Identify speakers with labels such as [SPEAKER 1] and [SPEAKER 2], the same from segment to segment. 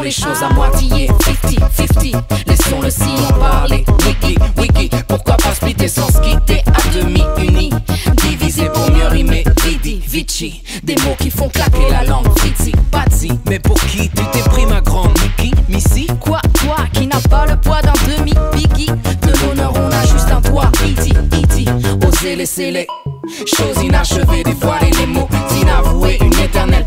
[SPEAKER 1] 50-50, laissons le signe parler. Wiki, wiki, pourquoi pas splitter sans se quitter à demi uni Diviser pour mieux rimer, vidi, vici. Des mots qui font claquer la langue, fitzi, bazzi.
[SPEAKER 2] Mais pour qui tu t'es pris ma grande Mickey, Missy?
[SPEAKER 1] Quoi, toi qui n'as pas le poids d'un demi-biggie De l'honneur, on a juste un toit, iti, iti. Oser laisser les choses inachevées, dévoiler les mots inavoués. Une éternelle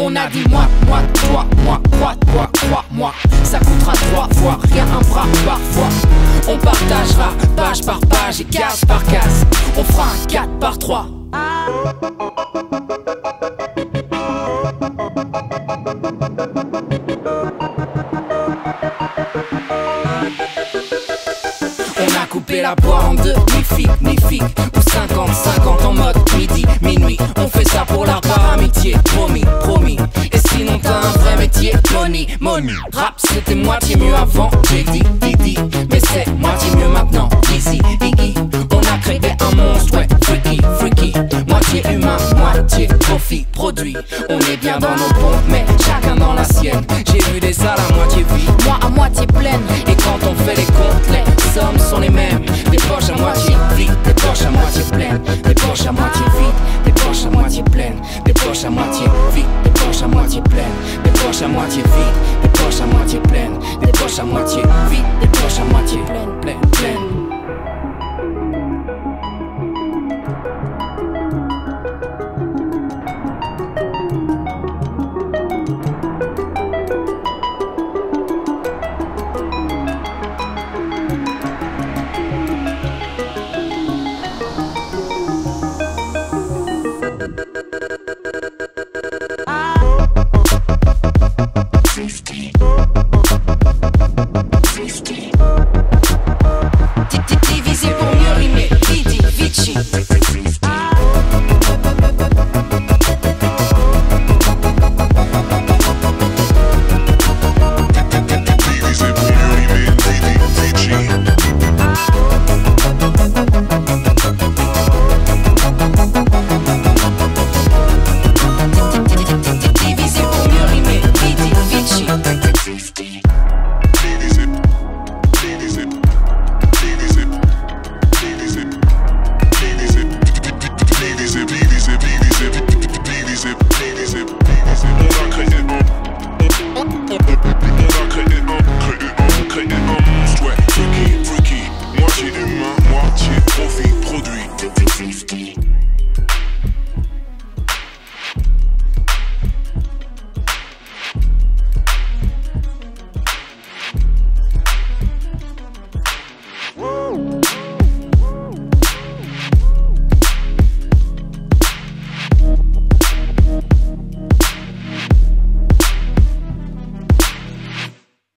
[SPEAKER 1] On a dit moi, moi, toi, moi, crois, toi, crois, moi. Ça coûtera trois fois, rien un bras parfois. On partagera page par page et case par case. On fera un 4 par 3. On a coupé la poire en deux, ni figue Ou 50-50 en mode midi, minuit moitié mieux avant, j'ai dit, dit, Mais c'est moitié mieux maintenant, easy, iggy On a créé un monstre, ouais, freaky, freaky. Moitié humain, moitié profit, produit. On est bien dans nos pompes, mais chacun dans la sienne. J'ai vu des salles à moitié vides, moi à moitié pleine Et quand on fait les comptes, les sommes sont les mêmes. Des poches à moitié vides, des poches à moitié pleines. Des poches à moitié vides, des poches à moitié pleines. Des poches à moitié vides, des poches à moitié pleines. Des poches à moitié vides, moitié pleines Des poches à moitié vides, des poches à moitié pleines, pleines, pleines
[SPEAKER 3] Tasty.